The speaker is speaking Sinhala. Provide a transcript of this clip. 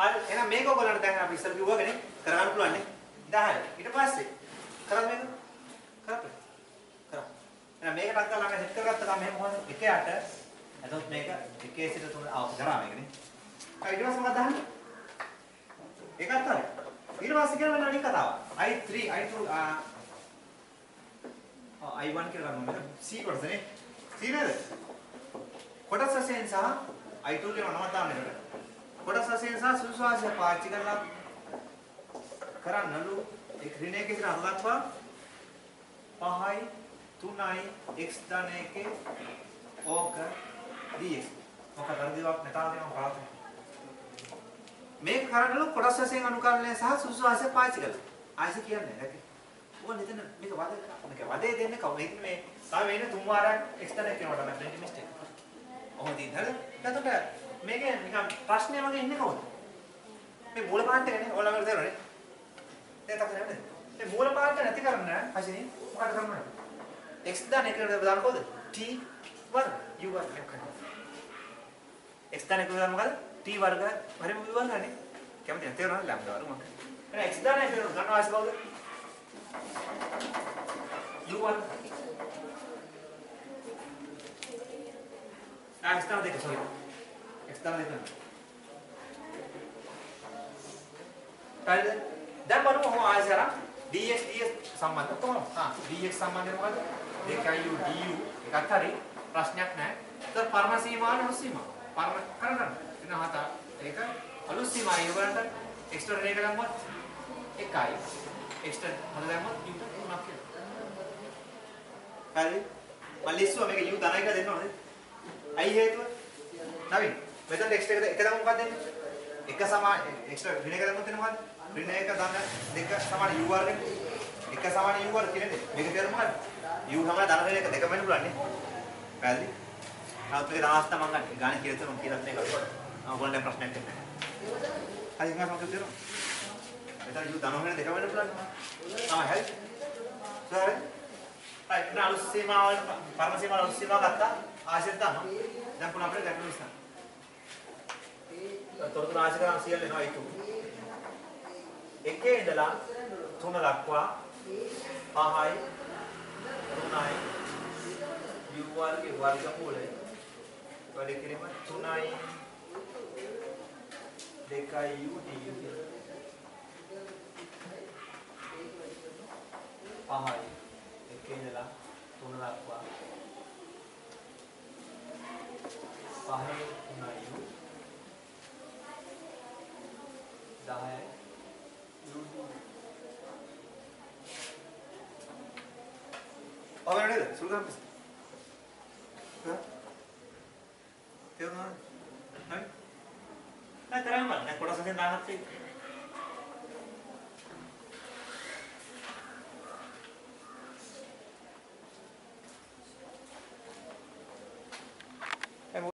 හරි එහෙනම් මේක ඔයගොල්ලන්ට දැන් අපි ඉස්සර කිව්වගනේ කරගන්න පුළුවන් නේ. 10 ඊට පස්සේ කරා මේක? කරා කරා. එහෙනම් මේක ටක් ගාලා ළඟ හෙට් කරගත්ත ගමන් මෙහෙම මොකද එක යට. එතකොට මේක එකේ සිට තුන ආ කරා මේකනේ හරි ඊට පස්සේ මොකක්ද දාන්නේ ඒකත් හරි ඊට පස්සේ කියන අනිත් කතාව. I3 i2 ආ i1 කියලා ගමු මෙතන c කොටසනේ c නේද? කොටස් වශයෙන් සහ i2 කියන නම දාන්න එකට කොටස් වශයෙන් සහ සුසුවාසිය පාවිච්චි කරලා කරන්නලු ඒ ඍණයේ කිසිම අරලක්වා 5යි 3යි x ධන එකේ ඕක dx. මොකද වැරදිවක් නැතාව දෙනවා පාවිච්චි මේ කරන්නලු කොටස් වශයෙන් අනුකරණය සහ සුසුවාසිය පාවිච්චි කරලා. ආයෙත් කියන්නේ නැහැ. ඕන හිතන්න මේක වදේ මේක වදේ දෙන්නේ කවුද? මේ තාම වෙන තුන් වාරයක් x ධන එකේ නෝට මම දෙන්නේ මිස්ටේක් ඔහොම තියෙන හරිද එතකොට මේක නිකන් ප්‍රශ්නේ වගේ ඉන්නේ කවුද? මේ මූල පාඩ එකනේ ඕලවල තේරෙන්නේ. ඒක තමයි නේද? මේ මූල පාඩ නැති කරන්න හසිනේ මොකද කරන්න ඕනේ? x දාන එකට දාන්න කොහොමද? t වර්ග u වර්ග කරනවා. x දාන එකට දාන්න මොකද? t වර්ග හරිම u වර්ගනේ. කැමති නැත්නම් තේරෙනවද ලැම්ඩා වර්ග මොකක්ද? එහෙනම් x දාන එකට ගන්න අවශ්‍ය කවුද? u වර්ග. ආ x දාන දෙක sorry. X දාලා දෙන්න. හරිද? දැන් බලමු කොහොම ආයෙත් අර dx ds සම්බන්ධ කොහොමද? ආ dx සම්බන්ධය මොකද්ද? 2u du එකක් හරි ප්‍රශ්නයක් නැහැ. ඒතර පරම සීමාව අනුස් සීමාව. පරම කරගන්න. එන හත ඒක අනුස් සීමාව ඉවරට එක්ස්ට්‍රා රේක දැම්මොත් එකයි. එක්ස්ට්‍රා හද දැම්මොත් u තුනක් කියලා. හරි? මල්ලිස්සුව මේක u ධන එක දෙන්න ඕනේ. ඇයි හේතුව? නවීන් මෙතන එක්ස්ට්‍රා එක එක දම මොකක්ද දෙන්නේ? එක සමාන එක්ස්ට්‍රා ඍණ එක දැම්මොත් එන්නේ මොකද්ද? ඍණ එක ධන දෙක සමාන u වර්ග එක සමාන u වර්ග කියන්නේ මේක තේරුම මොකද්ද? u සමාන ධන ඍණ එක දෙකම වෙන්න පුළුවන් නේ. පැහැදිලි? නමුත් මේක දාස්ත මම ගන්න. ගාන කියලා තුන කියලා මේක. ඔයගොල්ලෝ ප්‍රශ්නයක් නැහැ. හරි මම මොකද තේරුම්? මෙතන u ධන ඍණ දෙකම වෙන්න පුළුවන්. තමයි හරි. හරි. හරි නාලු සීමාවල් පරම සීමාවල් සීමාව ගත්තා. ආශිර්වාද දානවා. දැන් පුළා අපිට ගැටලු ඉස්සන. තොරතුරු ආශිර්වාද සියල්ල එනවා ඊට. එකේ ඉඳලා තුන දක්වා පහයි තුනයි. u වර්ගයේ වර්ගමූලය වැඩි කිරීම 3යි 2යි u du පහයි. එකේ ඉඳලා තුන දක්වා. පහේ තුනයි. daher られる？それがあです？手をなはい。だからねって